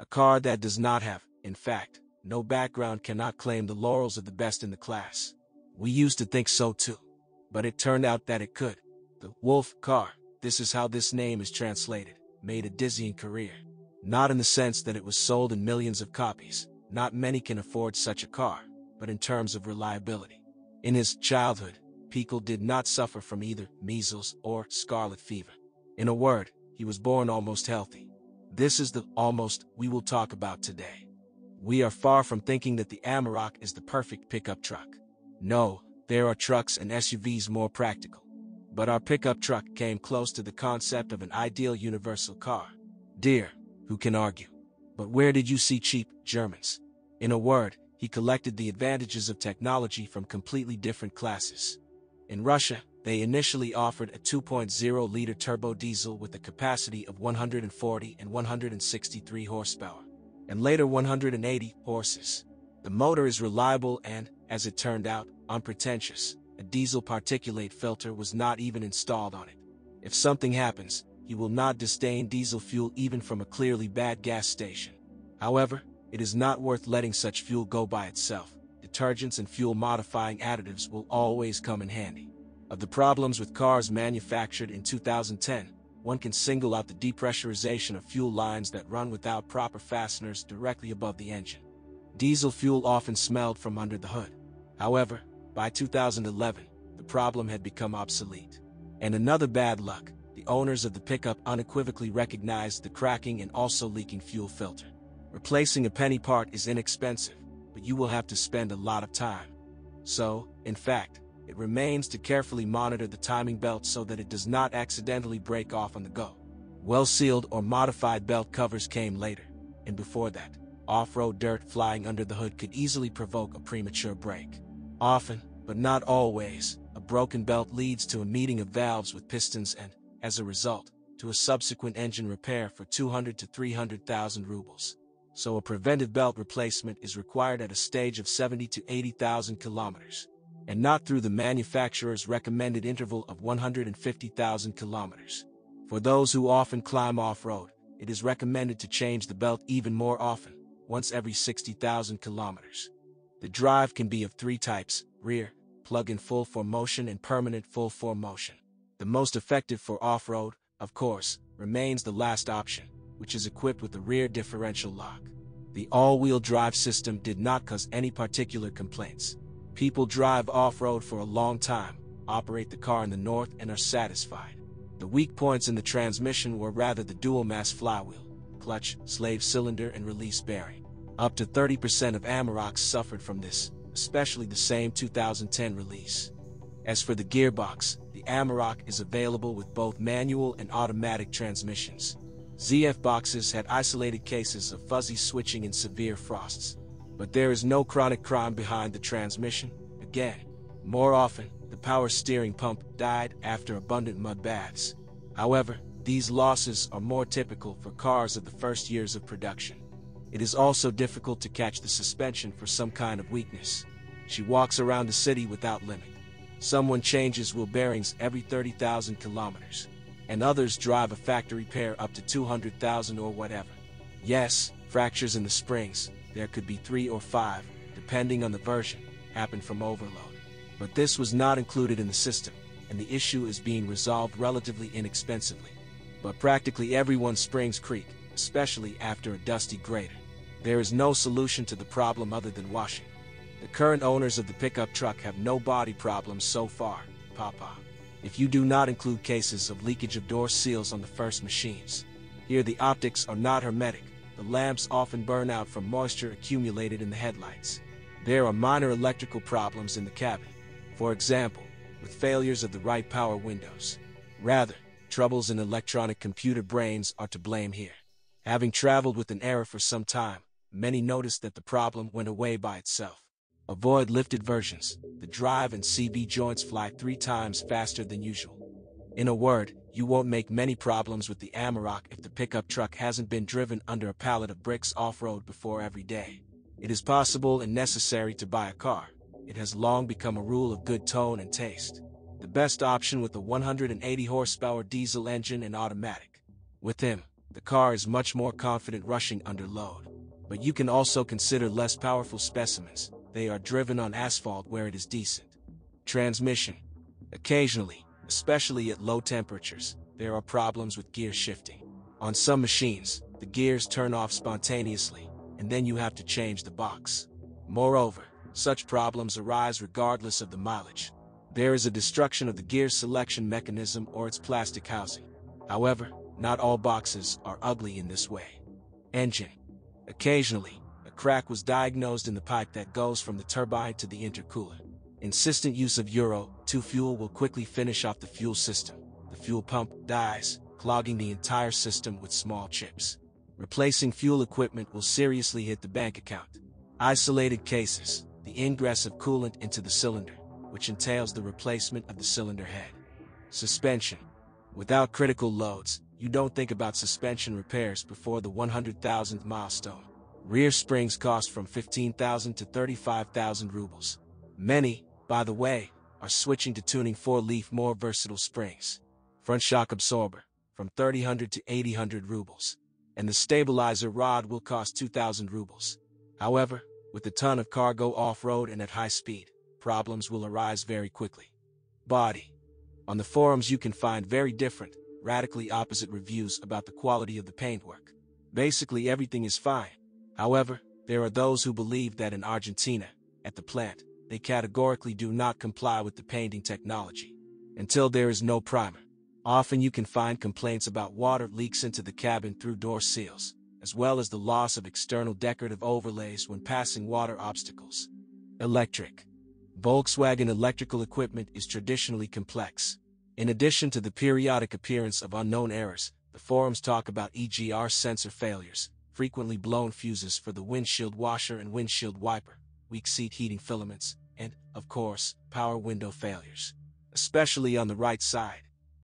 A car that does not have, in fact, no background cannot claim the laurels of the best in the class. We used to think so too. But it turned out that it could. The Wolf car, this is how this name is translated, made a dizzying career. Not in the sense that it was sold in millions of copies. Not many can afford such a car, but in terms of reliability. In his childhood, Pikul did not suffer from either measles or scarlet fever. In a word, he was born almost healthy. This is the almost we will talk about today. We are far from thinking that the Amarok is the perfect pickup truck. No, there are trucks and SUVs more practical. But our pickup truck came close to the concept of an ideal universal car. Dear, who can argue? But where did you see cheap Germans? In a word, he collected the advantages of technology from completely different classes. In Russia, they initially offered a 2.0-liter turbo diesel with a capacity of 140 and 163 horsepower, and later 180 horses. The motor is reliable and, as it turned out, unpretentious. A diesel particulate filter was not even installed on it. If something happens, you will not disdain diesel fuel even from a clearly bad gas station. However, it is not worth letting such fuel go by itself. Detergents and fuel-modifying additives will always come in handy. Of the problems with cars manufactured in 2010, one can single out the depressurization of fuel lines that run without proper fasteners directly above the engine. Diesel fuel often smelled from under the hood. However, by 2011, the problem had become obsolete. And another bad luck, the owners of the pickup unequivocally recognized the cracking and also leaking fuel filter. Replacing a penny part is inexpensive, but you will have to spend a lot of time. So, in fact, it remains to carefully monitor the timing belt so that it does not accidentally break off on the go. Well-sealed or modified belt covers came later, and before that, off-road dirt flying under the hood could easily provoke a premature break. Often, but not always, a broken belt leads to a meeting of valves with pistons and, as a result, to a subsequent engine repair for 200 to 300,000 rubles. So a preventive belt replacement is required at a stage of 70 to 80,000 kilometers, and not through the manufacturer's recommended interval of 150,000 kilometers. For those who often climb off-road, it is recommended to change the belt even more often, once every 60,000 kilometers. The drive can be of three types, rear, plug-in full 4Motion and permanent full 4Motion. The most effective for off-road, of course, remains the last option, which is equipped with a rear differential lock. The all-wheel drive system did not cause any particular complaints. People drive off-road for a long time, operate the car in the north and are satisfied. The weak points in the transmission were rather the dual-mass flywheel, clutch, slave cylinder and release bearing. Up to 30% of Amaroks suffered from this, especially the same 2010 release. As for the gearbox, the Amarok is available with both manual and automatic transmissions. ZF boxes had isolated cases of fuzzy switching in severe frosts. But there is no chronic crime behind the transmission. Again, more often, the power steering pump died after abundant mud baths. However, these losses are more typical for cars of the first years of production. It is also difficult to catch the suspension for some kind of weakness. She walks around the city without limit. Someone changes wheel bearings every 30,000 kilometers, and others drive a factory pair up to 200,000 or whatever. Yes, fractures in the springs, there could be three or five, depending on the version, happen from overload. But this was not included in the system, and the issue is being resolved relatively inexpensively. But practically everyone springs creak, especially after a dusty grader. There is no solution to the problem other than washing. The current owners of the pickup truck have no body problems so far, Papa. If you do not include cases of leakage of door seals on the first machines. Here the optics are not hermetic. The lamps often burn out from moisture accumulated in the headlights. There are minor electrical problems in the cabin. For example, with failures of the right power windows. Rather, troubles in electronic computer brains are to blame here. Having traveled with an error for some time, many noticed that the problem went away by itself. Avoid lifted versions. The drive and CV joints fly three times faster than usual. In a word, you won't make many problems with the Amarok if the pickup truck hasn't been driven under a pallet of bricks off-road before every day. It is possible and necessary to buy a car. It has long become a rule of good tone and taste. The best option with a 180 horsepower diesel engine and automatic. With him, the car is much more confident rushing under load. But you can also consider less powerful specimens. They are driven on asphalt where it is decent. Transmission. Occasionally, especially at low temperatures, there are problems with gear shifting. On some machines, the gears turn off spontaneously, and then you have to change the box. Moreover, such problems arise regardless of the mileage. There is a destruction of the gear selection mechanism or its plastic housing. However, not all boxes are ugly in this way. Engine. Occasionally, a crack was diagnosed in the pipe that goes from the turbine to the intercooler. Insistent use of Euro 2 fuel will quickly finish off the fuel system. The fuel pump dies, clogging the entire system with small chips. Replacing fuel equipment will seriously hit the bank account. Isolated cases, the ingress of coolant into the cylinder, which entails the replacement of the cylinder head. Suspension. Without critical loads, you don't think about suspension repairs before the 100,000th milestone. Rear springs cost from 15,000 to 35,000 rubles. Many, by the way, are switching to tuning four-leaf more versatile springs. Front shock absorber, from 3000 to 8000 rubles. And the stabilizer rod will cost 2000 rubles. However, with a ton of cargo off-road and at high speed, problems will arise very quickly. Body. On the forums you can find very different, radically opposite reviews about the quality of the paintwork. Basically everything is fine. However, there are those who believe that in Argentina, at the plant, they categorically do not comply with the painting technology. Until there is no primer. Often you can find complaints about water leaks into the cabin through door seals, as well as the loss of external decorative overlays when passing water obstacles. Electric. Volkswagen electrical equipment is traditionally complex, in addition to the periodic appearance of unknown errors, the forums talk about EGR sensor failures, frequently blown fuses for the windshield washer and windshield wiper, weak seat heating filaments, and, of course, power window failures. Especially on the right side,